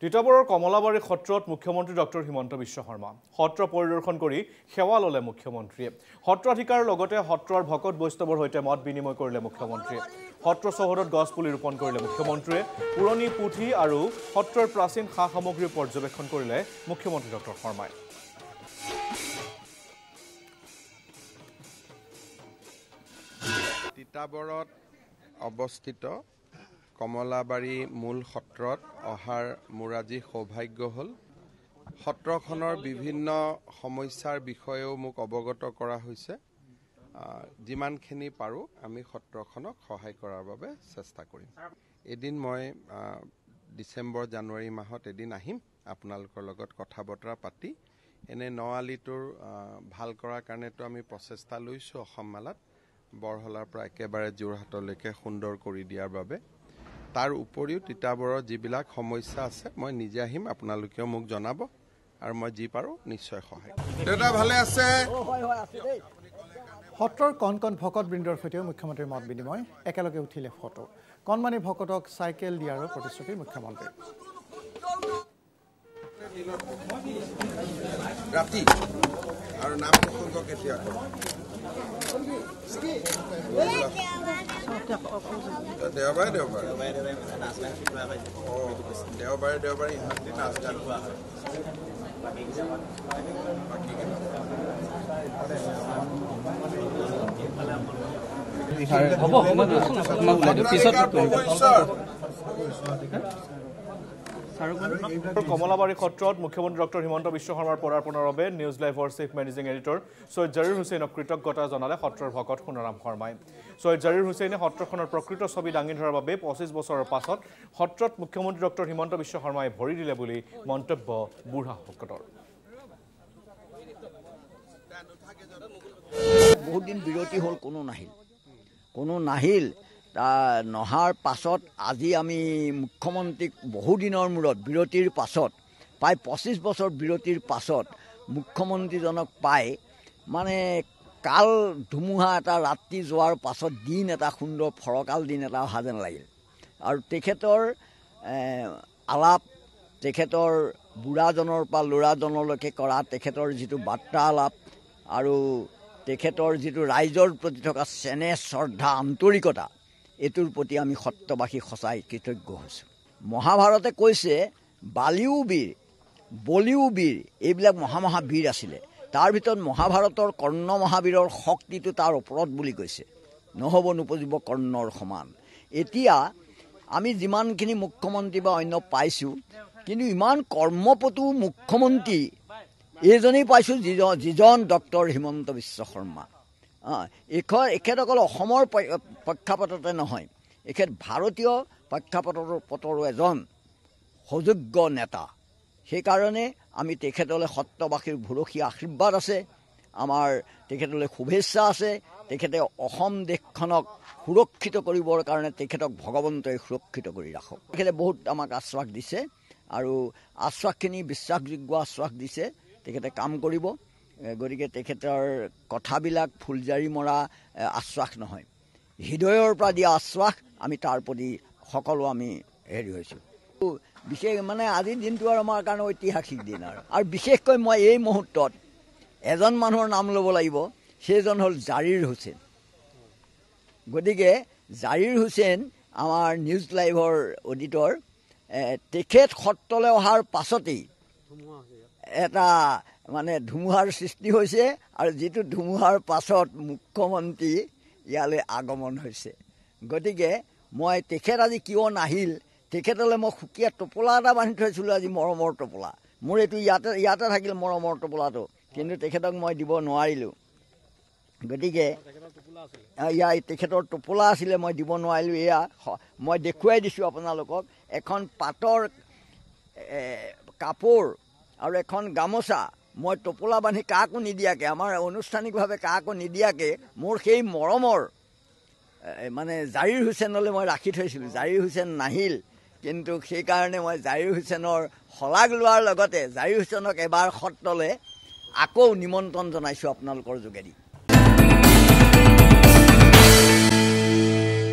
তিতাবৰৰ কমলাবাৰী সত্ৰত মুখ্যমন্ত্ৰী ডক্টৰ হিমন্ত বিশ্ব শৰ্মা। সত্ৰ পৰিদৰ্শন কৰি সেৱা ল'লে মুখ্যমন্ত্ৰীয়ে। সত্ৰাধিকাৰৰ লগতে সত্ৰৰ ভকত বৈষ্ণৱৰ সৈতে মত বিনিময় কৰিলে মুখ্যমন্ত্ৰীয়ে। সত্ৰ চহৰত গছপুলি ৰোপণ কৰিলে মুখ্যমন্ত্ৰীয়ে। পুৰণি পুথি আৰু সত্ৰৰ প্ৰাচীন সা সামগ্ৰী পৰ্যবেক্ষণ কৰিলে মুখ্যমন্ত্ৰী ডক্টৰ শৰ্মাই। তিতাবৰত অৱস্থিত কমলাবাৰী মূল সত্ৰত অহাৰ মোৰ আজি সৌভাগ্য হ'ল। সত্ৰখনৰ বিভিন্ন সমস্যাৰ বিষয়েও মোক অৱগত কৰা হৈছে। যিমানখিনি পাৰোঁ আমি সত্ৰখনক সহায় কৰাৰ বাবে চেষ্টা কৰিম। এদিন মই ডিচেম্বৰ জানুৱাৰী মাহত এদিন আহিম আপোনালোকৰ লগত কথা বতৰা পাতি। এনে ন আলিটোৰ ভাল কৰাৰ কাৰণেতো আমি প্ৰচেষ্টা লৈছোঁ অসম মালাত। বৰহলাৰ পৰা একেবাৰে যোৰহাটলৈকে সুন্দৰ কৰি দিয়াৰ বাবে। তাৰ উপৰিও তিতাবৰৰ যিবিলাক সমস্যা আছে মই নিজে আহিম আপোনালোকেও মোক জনাব আৰু মই যি পাৰোঁ নিশ্চয় সহায় দেউতা ভালে আছে? সত্ৰৰ কণ কণ ভকতবৃন্দৰ সৈতেও মুখ্যমন্ত্ৰীৰ মত বিনিময়। একেলগে উঠিলে ফটো। কণমানি ভকতক চাইকেল দিয়াৰো প্ৰতিশ্ৰুতি মুখ্যমন্ত্ৰীৰ। ৰাতি? আৰু নাম প্ৰসংগ কেতিয়া দেওবাৰে দেওবাৰে অঁ দেওবাৰে দেওবাৰে ইহঁতি নাচ গান গোৱা হয় হ'ব পিছত কমলাবাৰী সত্ৰত মুখ্যমন্ত্ৰী ডক্টৰ হিমন্ত বিশ্ব শৰ্মাৰ পদাৰ্পণৰ বাবে news লাইভৰ chief managing editor Syed Zarir হুছেইনক কৃতজ্ঞতা জনালে সত্ৰৰ ভকত সোণাৰাম শৰ্মাই। ছৈয়দ জাৰিৰ হুছেইনে সত্ৰখনৰ প্ৰকৃত ছবি দাঙি ধৰাৰ বাবে পঁচিছ বছৰৰ পাছত সত্ৰত মুখ্যমন্ত্ৰী ডক্টৰ হিমন্ত বিশ্ব শৰ্মাই ভৰি দিলে বুলি মন্তব্য বুঢ়া ভকতৰ। বহুত দিন বিৰতি হ'ল কোনো নাহিল। কোনো নাহিল। তা নহাৰ পাছত আজি আমি মুখ্যমন্ত্ৰীক বহুদিনৰ মূৰত বিৰতিৰ পাছত প্ৰায় পঁচিছ বছৰ বিৰতিৰ পাছত মুখ্যমন্ত্ৰীজনক পাই মানে কাল ধুমুহা এটা ৰাতি যোৱাৰ পাছত দিন এটা সুন্দৰ ফৰকাল দিন এটা অহা যেন লাগিল। আৰু তেখেতৰ আলাপ তেখেতৰ বুঢ়াজনৰ পৰা ল'ৰাজনলৈকে কৰা তেখেতৰ যিটো বাৰ্তা আলাপ আৰু তেখেতৰ যিটো ৰাইজৰ প্ৰতি থকা চেনেহ শ্ৰদ্ধা আন্তৰিকতা এইটোৰ প্ৰতি আমি সত্যবাসী সঁচাই কৃতজ্ঞ হৈছোঁ। মহাভাৰতে কৈছে বালিও বীৰ বলিও বীৰ এইবিলাক মহা মহা বীৰ আছিলে। তাৰ ভিতৰত মহাভাৰতৰ কৰ্ণ মহাবীৰৰ শক্তিটো তাৰ ওপৰত বুলি কৈছে। নহ'ব নোপজিব কৰ্ণৰ সমান। এতিয়া আমি যিমানখিনি মুখ্যমন্ত্ৰী বা অন্য পাইছোঁ কিন্তু ইমান কৰ্মপটু মুখ্যমন্ত্ৰী এইজনেই পাইছোঁ যিজন যিজন ডক্টৰ হিমন্ত বিশ্ব শৰ্মা। এখেত অকল অসমৰ প্ৰেক্ষাপটতে নহয়। এখেত ভাৰতীয় প্ৰেক্ষাপটৰ পটৰো এজন সুযোগ্য নেতা। সেইকাৰণে আমি তেখেতলৈ সত্যবাসীৰ ভৰসী আশীৰ্বাদ আছে আমাৰ তেখেতলৈ শুভেচ্ছা আছে তেখেতে অসম দেশখনক সুৰক্ষিত কৰিবৰ কাৰণে তেখেতক ভগৱন্তই সুৰক্ষিত কৰি ৰাখক। তেখেতে বহুত আমাক আশ্বাস দিছে আৰু আশ্বাসখিনি বিশ্বাসযোগ্য আশ্বাস দিছে তেখেতে কাম কৰিব। গতিকে তেখেতৰ কথাবিলাক ফুলজাৰি মৰা আশ্বাস নহয়। হৃদয়ৰ পৰা দিয়া আশ্বাস আমি তাৰ প্ৰতি সকলো আমি হেৰি হৈছোঁ। বিশেষ মানে আজিৰ দিনটো আৰু আমাৰ কাৰণে ঐতিহাসিক দিন আৰু। আৰু বিশেষকৈ মই এই মুহূৰ্তত এজন মানুহৰ নাম ল'ব লাগিব সেইজন হ'ল জাৰিৰ হুছেইন। গতিকে জাৰিৰ হুছেইন আমাৰ নিউজ লাইভৰ অডিটৰ তেখেত সত্ৰলৈ অহাৰ পাছতেই এটা মানে ধুমুহাৰ সৃষ্টি হৈছে আৰু যিটো ধুমুহাৰ পাছত মুখ্যমন্ত্ৰী ইয়ালৈ আগমন হৈছে। গতিকে মই তেখেত আজি কিয় নাহিল তেখেতলৈ মই সুকীয়া টোপোলা এটা বান্ধি থৈছিলোঁ আজি মৰমৰ টোপোলা। মোৰ এইটো ইয়াতে ইয়াতে থাকিল মৰমৰ টোপোলাটো কিন্তু তেখেতক মই দিব নোৱাৰিলোঁ। গতিকে ইয়াৰ তেখেতৰ টোপোলা আছিলে মই দিব নোৱাৰিলোঁ এয়া। মই দেখুৱাই দিছোঁ আপোনালোকক এখন পাটৰ কাপোৰ আৰু এখন গামোচা। মই টোপোলা বান্ধি কাকো নিদিয়াকৈ আমাৰ আনুষ্ঠানিকভাৱে কাকো নিদিয়াকৈ মোৰ সেই মৰমৰ মানে জাৰিৰ হুছেইনলৈ মই ৰাখি থৈছিলোঁ। জাৰিৰ হুছেইন নাহিল কিন্তু সেইকাৰণে মই জাৰিৰ হুছেইনৰ শলাগ লোৱাৰ লগতে জাৰিৰ হুছেইনক এবাৰ সত্ৰলৈ আকৌ নিমন্ত্ৰণ জনাইছোঁ আপোনালোকৰ যোগেদি।